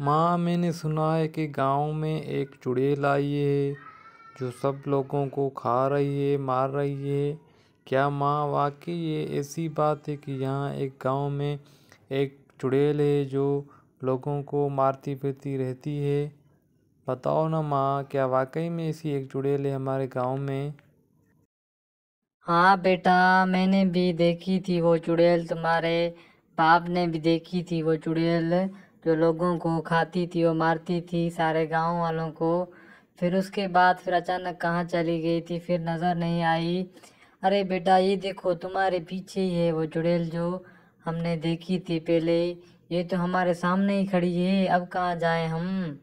माँ, मैंने सुना है कि गाँव में एक चुड़ैल आई है, जो सब लोगों को खा रही है, मार रही है। क्या माँ, वाकई ये ऐसी बात है कि यहाँ एक गाँव में एक चुड़ैल है, जो लोगों को मारती फिरती रहती है? बताओ ना माँ, क्या वाकई में ऐसी एक चुड़ैल है हमारे गाँव में? हाँ बेटा, मैंने भी देखी थी वो चुड़ैल, तुम्हारे बाप ने भी देखी थी वो चुड़ैल। जो लोगों को खाती थी और मारती थी सारे गाँव वालों को। फिर उसके बाद फिर अचानक कहाँ चली गई थी? फिर नज़र नहीं आई। अरे बेटा, ये देखो, तुम्हारे पीछे ही है वो चुड़ैल जो हमने देखी थी पहले। ये तो हमारे सामने ही खड़ी है। अब कहाँ जाएँ हम?